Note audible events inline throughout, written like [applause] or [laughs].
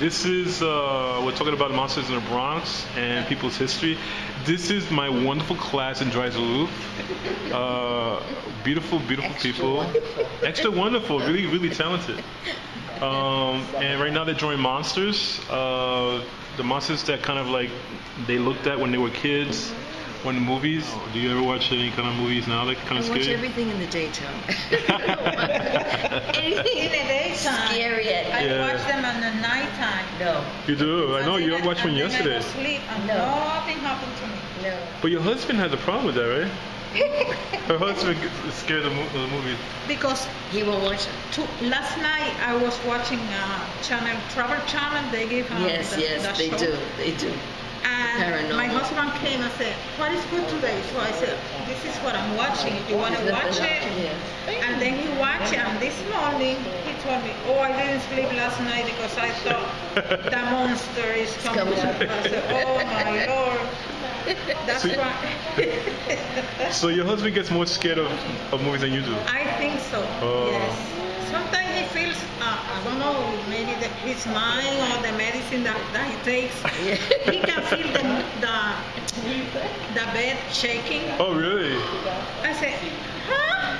this is uh, we're talking about monsters in the Bronx and people's history. This is my wonderful class in Dries Uh, beautiful, beautiful Extra people. wonderful. Extra wonderful, really, really talented. Um, and right now they're drawing monsters. Uh, the monsters that kind of like they looked at when they were kids, when the movies. Do you ever watch any kind of movies now that kind I of watch scary? everything in the daytime. [laughs] Anything in the daytime. Scary at I Yeah. watch them in the nighttime. No, You do. I know you then watched one and then I yesterday. sleep and No. nothing happened to me. no. But your husband has a problem with that, right? [laughs] Her husband is scared of, mo- of the movies. Because He won't watch it. to, last night I was watching uh, channel Travel Channel. They give uh, Yes, the, yes, the they show. do. They do. And Paranormal. my husband came and said, "What is good today?" So I said, "This is what I'm watching. If you want to watch it." And then he watched it, and this morning he told me, "Oh, I didn't sleep last night because I thought [laughs] the monster is coming." coming. up." I said, "Oh my [laughs] lord." That's So- why. [laughs] So your husband gets more scared of, of movies than you do. I think so. Oh. Yes. Sometimes feels, uh, I don't know, maybe the, his mind or the medicine that, that he takes. [laughs] he can feel the, the, the bed shaking. Oh really? I said, huh?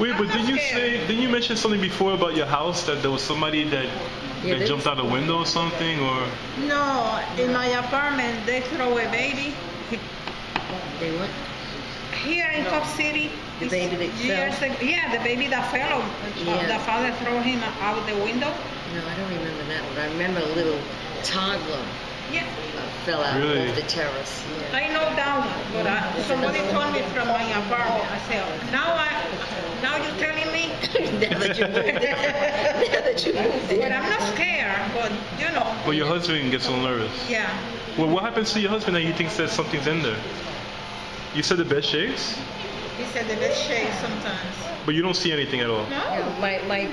Wait, but I'm did you say? Didn't you mention something before about your house that there was somebody that Yeah, that jumped was- out a window or something, or No, in my apartment they throw a baby. He, They what? Here in Co-op City. The baby that years fell? ago, Yeah, the baby that fell. uh, Yeah. The father threw him out the window. No, I don't remember that one. I remember a little toddler Yeah. uh, fell out Really? off the terrace. Yeah. I know that one, but I, somebody told me from my apartment. I said, now I, now you're telling me. [laughs] now that you moved in. [laughs] now that you moved in. But I'm not scared, but you know. but your husband gets so nervous. Yeah. Well, what happens to your husband that he thinks that something's in there? You said the best shakes, He said the best shakes sometimes. but you don't see anything at all. No. my my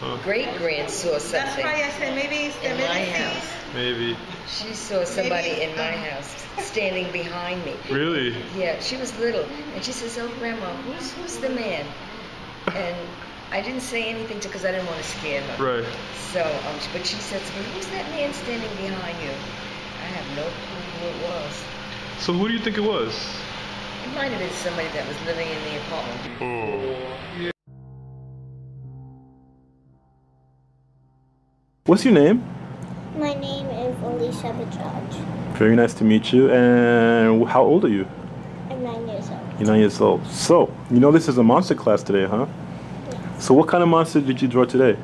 Huh. great grand saw something. That's something. why I said maybe it's the In my house. Maybe. She saw somebody Maybe, in my um, house standing behind me. Really? Yeah, she was little, and she says, "Oh, Grandma, who's who's the man?" And I didn't say anything to because I didn't want to scare her. Right. So, um, but she said to me, "Who's that man standing behind you?" I have no clue who it was. So who do you think it was? It might have been somebody that was living in the apartment. Hmm. What's your name? My name is Alicia Bajaj. Very nice to meet you. And how old are you? I'm nine years old. You're nine years old. So, you know this is a monster class today, huh? So what kind of monster did you draw today?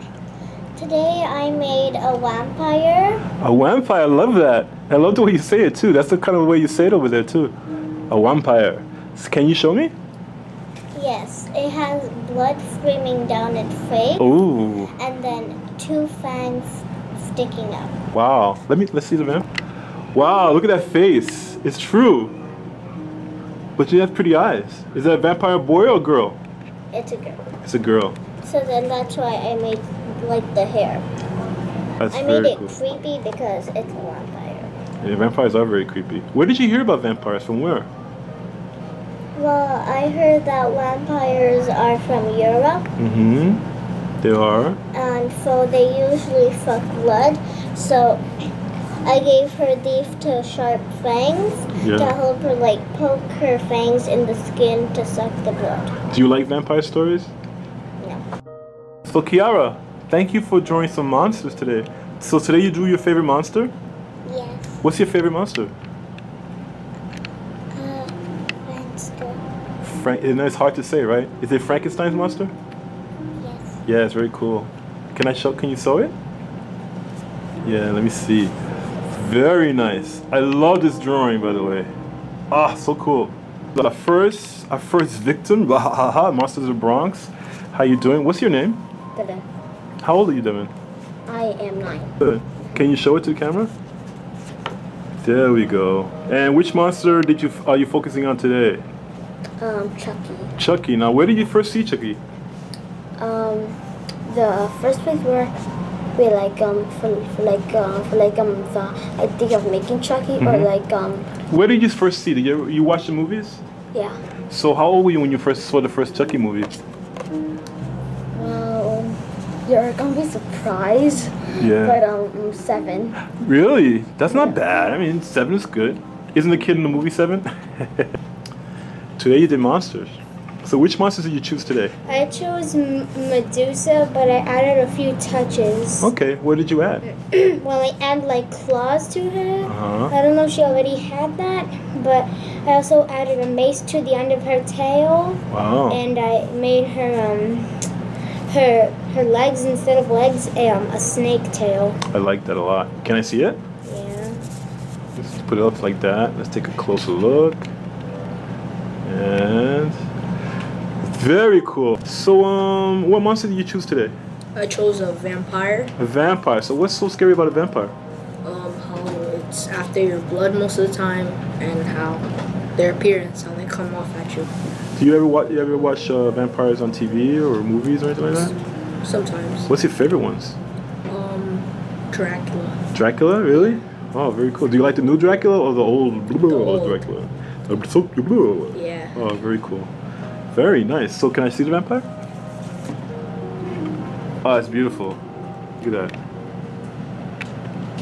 Today I made a vampire. A vampire, I love that. I love the way you say it too. That's the kind of way you say it over there too. Mm. A vampire. Can you show me? Yes, it has blood streaming down its face Ooh, and then two fangs sticking up. wow. Let me let's see the vamp. Wow, look at that face. It's true. But you have pretty eyes. Is that a vampire boy or girl? It's a girl. It's a girl. So then that's why I made like the hair. That's I made it cool. creepy because it's a vampire. Yeah, vampires are very creepy. Where did you hear about vampires? From where? Well, I heard that vampires are from Europe Mm-hmm. They are. and so they usually suck blood. So I gave her these two sharp fangs Yeah. to help her like poke her fangs in the skin to suck the blood. Do you like vampire stories? No. So Kiara, thank you for drawing some monsters today. So today you drew your favorite monster? Yes. What's your favorite monster? Uh, monster. Frank and it's hard to say, right? Is it Frankenstein's monster? Yes. Yeah, it's very cool. Can I show can you sew it? Yeah, let me see. Very nice. I love this drawing by the way. Ah, so cool. Our first our first victim, [laughs] Bahaha, Monsters of the Bronx. How you doing? What's your name? Today. How old are you, Devin? I am nine. Good. Can you show it to the camera? There we go. And which monster did you are you focusing on today? Um, Chucky. Chucky. Now, where did you first see Chucky? Um, the first place where we like um for, for like uh, for like um the idea of making Chucky or Mhm. like um Where did you first see? Did you you watch the movies? yeah. So how old were you when you first saw the first Chucky movie? Well, you're gonna be surprised. Yeah. But um, seven. Really? That's not bad. I mean, seven is good. Isn't the kid in the movie seven? [laughs] today you did monsters. So which monsters did you choose today? I chose M- Medusa, but I added a few touches. Okay, what did you add? [clears throat] well, I add like claws to her. Uh-huh. I don't know if she already had that, but I also added a mace to the end of her tail, Wow. and I made her um her her legs instead of legs um a snake tail. I like that a lot. Can I see it? Yeah. Let's put it up like that. Let's take a closer look. And very cool. So um what monster did you choose today? I chose a vampire. A vampire. So what's so scary about a vampire? Um, how it's after your blood most of the time, and how their appearance, how they come off at you. Do you ever watch you ever watch uh, vampires on TV or movies or anything like that? Sometimes. What's your favorite ones? Um, Dracula. Dracula, really? Oh, very cool. Do you like the new Dracula or the old, old. Dracula? The- Yeah. Oh, very cool. Very nice. So can I see the vampire? Oh, it's beautiful. Look at that.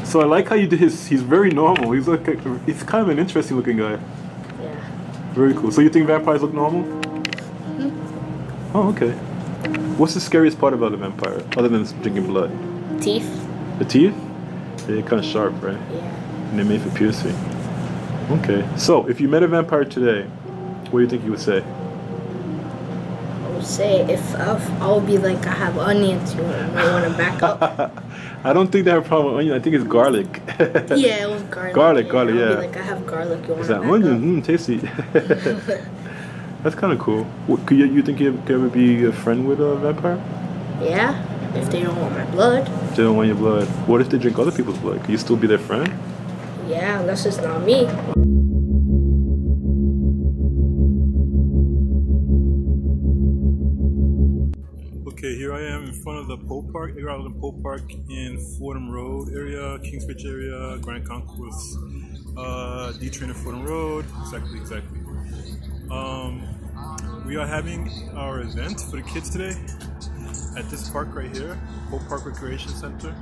So I like how you did his. He's very normal. He's like a, he's kind of an interesting looking guy. Yeah. Very cool. So you think vampires look normal? Hmm. Oh, okay. What's the scariest part about a vampire, other than drinking blood? Teeth. The teeth? They're kind of sharp, right? Yeah. And they're made for piercing. Okay. So if you met a vampire today, what do you think you would say? I would say if I, I would be like I have onions, you might want to back up. [laughs] I don't think they have a problem with onion. I think it's garlic. [laughs] yeah, it was garlic. Garlic, garlic, I would yeah. Be like I have garlic, you want Is that onion? Mmm, tasty. [laughs] That's kind of cool. What, could you, you think you could ever be a friend with a vampire? Yeah. If they don't want my blood. They don't want your blood. What if they drink other people's blood? Can you still be their friend? Yeah, unless it's not me. Front of the Poe Park, Edgar Allan Poe Park in Fordham Road area, Kingsbridge area, Grand Concourse, uh, D Train and Fordham Road. Exactly, exactly. Um, we are having our event for the kids today at this park right here, Poe Park Recreation Center.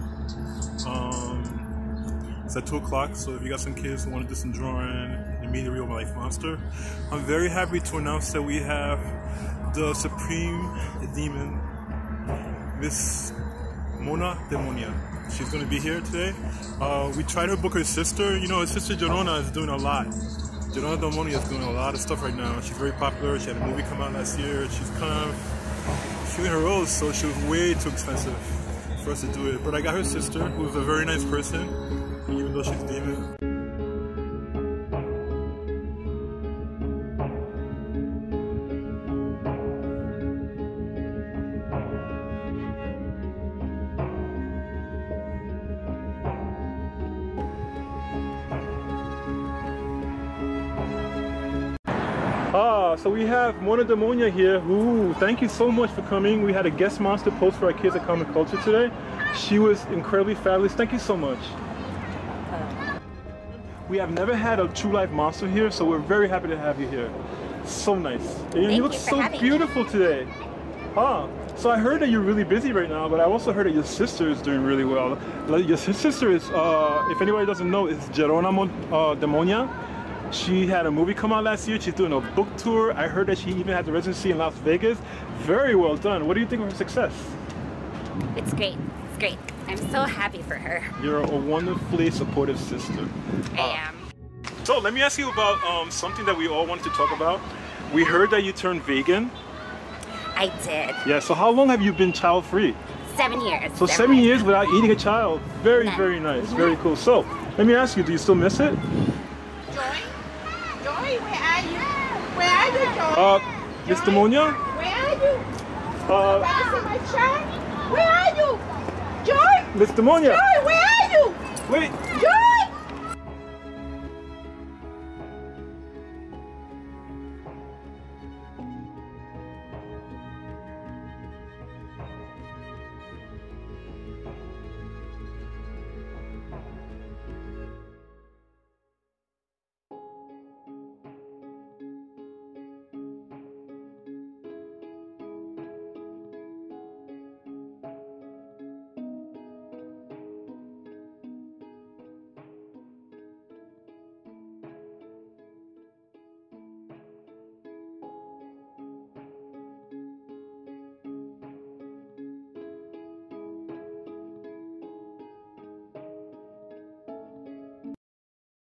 Um, it's at 2 o'clock, so if you got some kids who want to do some drawing a real life monster, I'm very happy to announce that we have the Supreme Demon, Miss Mona Demonia. She's going to be here today. Uh, we tried to book her sister. You know, her sister Llorona is doing a lot. Llorona Demonia is doing a lot of stuff right now. She's very popular. She had a movie come out last year. She's kind of filling her roles, so she was way too expensive for us to do it. But I got her sister, who's a very nice person, even though she's demon. Ah, so we have Mona Demonia here. Ooh, thank you so much for coming. We had a guest monster post for our kids at Common Culture today. She was incredibly fabulous. Thank you so much. We have never had a true life monster here, so we're very happy to have you here. So nice. And you look so having me. beautiful today. Huh. So I heard that you're really busy right now, but I also heard that your sister is doing really well. Your sister is, uh, if anybody doesn't know, is Geronimo uh, Demonia. She had a movie come out last year. She's doing a book tour. I heard that she even had the residency in Las Vegas. Very well done. What do you think of her success? It's great. It's great. I'm so happy for her. You're a wonderfully supportive sister. I am. So let me ask you about um, something that we all wanted to talk about. We heard that you turned vegan. I did. Yeah. So how long have you been child free? Seven years. So seven years without eating a child. Very, None. very nice. Very cool. So let me ask you, do you still miss it? Joy? Joy, where are you? Where are you, Joy? Uh, Miss Demonia? Where are you? Uh, my child? Where are you? Joy? Miss Demonia? Joy, where are you? Wait. Joy!